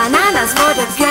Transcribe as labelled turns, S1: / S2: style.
S1: Bananas for the girl.